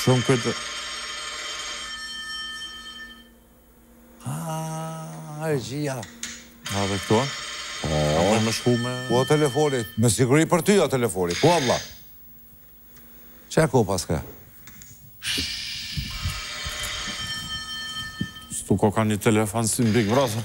Shumë këtë... Aaaa, e gjeta. A, dhe këto? A, më më shku me... Ku o telefonit? Me siguri për ty o telefonit. Ku o vla? Ça koka, paska? Shh, koka një telefon si në Big Brother.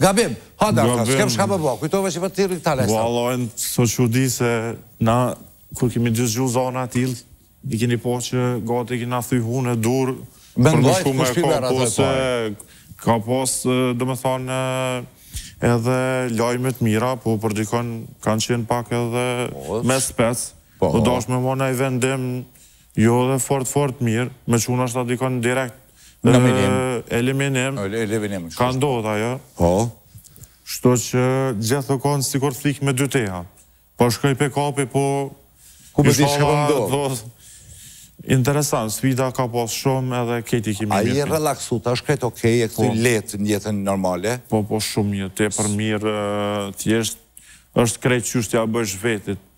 Gabim! Ha darkë, Gabim. s'kem çka me bo, kujtove që më thirri këta lajsa. Vallaj, s'o çudi se na, kur kemi dëgju zona t'tillë, i keni pa që gati kena thy hunë e dur, Me për më ndajt shku me kush pimer ka atë e pose, pare. ka pos, do me thanë, ë, edhe lajme t'mira, po për dikon kanë qenë pak edhe Po, me spec, po. u dashtë me mo naj vendim Jo edhe fort fort mir, me çu ndoshta dikon direkt në milion. Eliminim. Eliminim. Ka ndodhur ajo. Po. Kështu që gjithë o konë sikur thikë me dy teha. Po shkoj pe kapi, po... Ku me di që ka ndodhë? Interesant, sfida ka pas shumë edhe keti kimi mirë. A i e relaksu, tash krejt okej, je kthy po. lehtë në jetën normale? Po, po, shumë mirë, tepër mirë, thjesht, është krejt qysh t'ia bësh vetit.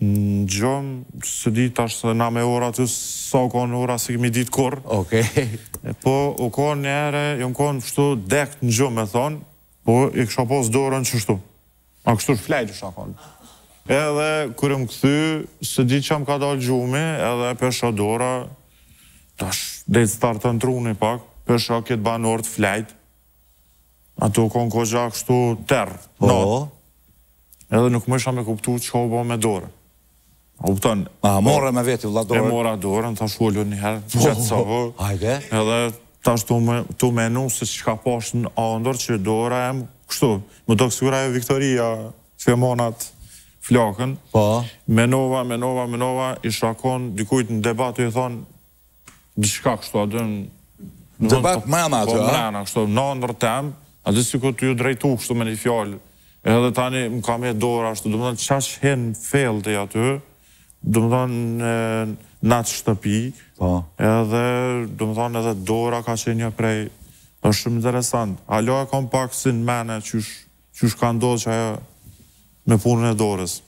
N'gjum, s'e di tash se na me orë aty sa u kon ora s'e kemi dit kurr. Okej. Po u kon nje here jom kon kështu dekt n'gjum me than po e kisha pas dorën qështu a kështu flejt isha kon edhe kur jom kthy s'e di ça më ka dal gjumi edhe peshë dora tash dej t'starton truni pak po shoh ket banor të flejt Aty u konë kogja kështu terr, natë. Edhe nuk mujsha me kuptu çka u bo me dorë. A kupton? A more me veti vla dorën? E mora dorën, ta shullu njëherë, që qëtë sa vë. Ajde? Edhe tash tu me, tu menu se çka pashë në andër që dora jem kështu. Më do kështu si Viktoria, që e man at flakën. Po? Menova, menova, menova, isha konë dikujt në debatë, i thonë, Diçka kështu aty në debat mrena aty, po, a? Po mrena, kështu, n'andërr tem, aty sikur t'ju drejtu kështu me një fjalë, edhe tani m'ka me dorë ashtu, domethonë çaq hin fellt aty, domethonë në atë shtëpi, po. edhe domethonë edhe dora ka qenë një prej, është shumë interesant. Ala e kom pak si në mene, qysh, qysh ka ndodhë qajo me punën e dorës.